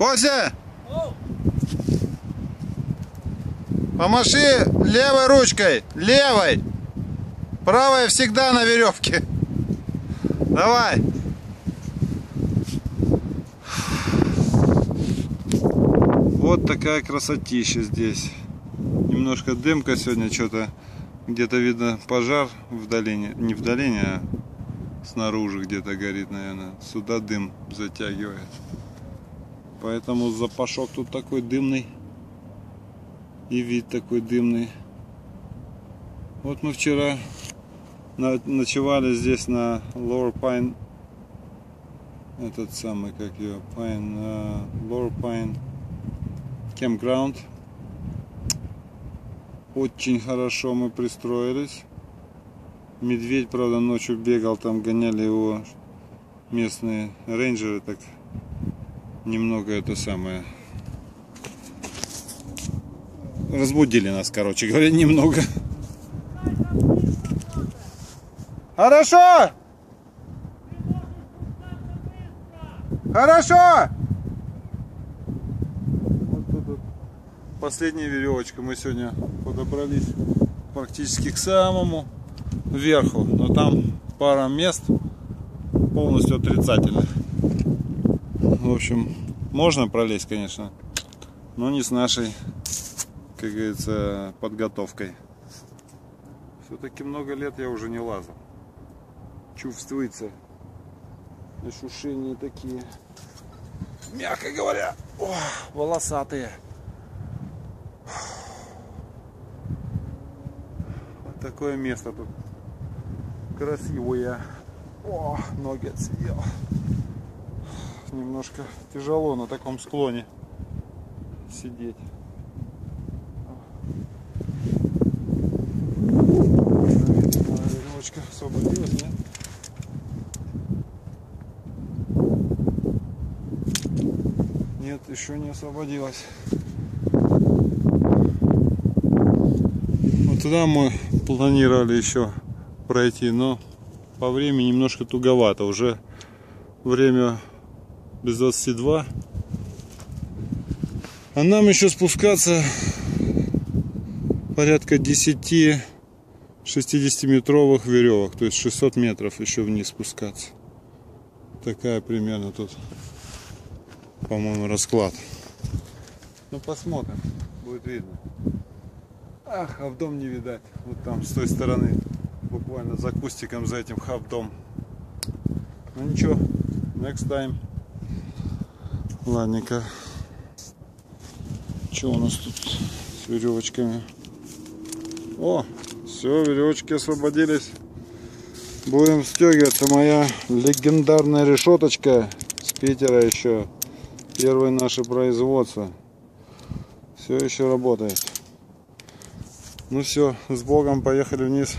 Кося! Помаши левой ручкой. Левой. Правая всегда на веревке. Давай. Вот такая красотища здесь. Немножко дымка сегодня что-то. Где-то видно пожар в долине. Не в долине, а снаружи где-то горит, наверное. Сюда дым затягивает. Поэтому запашок тут такой дымный. И вид такой дымный. Вот мы вчера ночевали здесь на Lower Pine. Этот самый, как ее, Pine, uh, Lower Pine Campground. Очень хорошо мы пристроились. Медведь, правда, ночью бегал, там гоняли его местные рейнджеры, так немного это самое разбудили нас, короче говоря, немного. Хорошо! Хорошо! Вот тут вот последняя веревочка. Мы сегодня подобрались практически к самому верху. Но там пара мест полностью отрицательных. В общем, можно пролезть, конечно, но не с нашей, как говорится, подготовкой. Все-таки много лет я уже не лазал. Чувствуется ощущения такие, мягко говоря, о, волосатые. Такое место тут красивое. О, ноги отсидел немножко тяжело на таком склоне сидеть. Освободилась, нет? Нет, еще не освободилась. Вот туда мы планировали еще пройти, но по времени немножко туговато. Уже время без 22. А нам еще спускаться порядка 10 60-метровых веревок, то есть 600 метров еще вниз спускаться. Такая примерно тут, по-моему, расклад. Ну посмотрим, будет видно. Ах, а в дом не видать. Вот там с той стороны, буквально за кустиком, за этим хабдом. Ну ничего, next time. Ладненько. Что у нас тут с веревочками? О, все, веревочки освободились. Будем стегиваться. Моя легендарная решеточка с Питера еще. Первое наше производство. Все еще работает. Ну все, с Богом, поехали вниз.